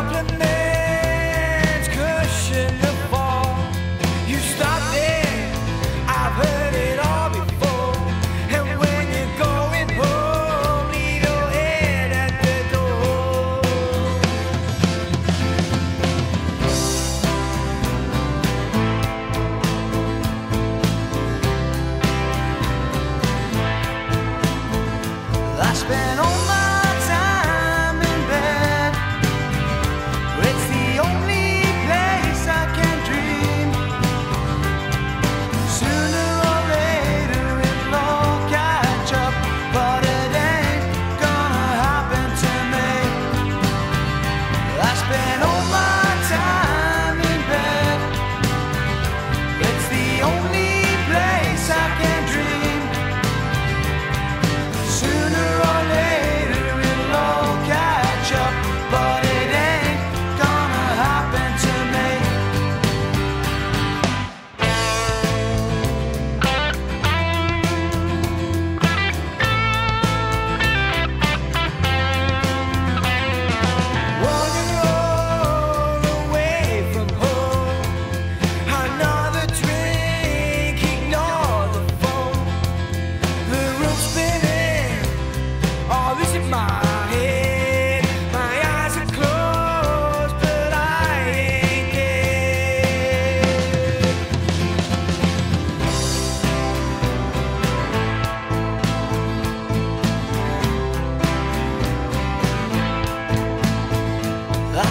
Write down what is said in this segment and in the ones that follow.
Your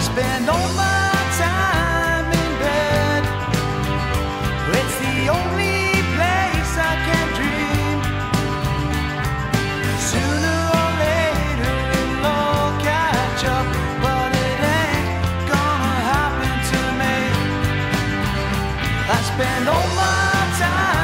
spend all my time in bed. It's the only place I can dream. Sooner or later it'll all catch up, but it ain't gonna happen to me. I spend all my time.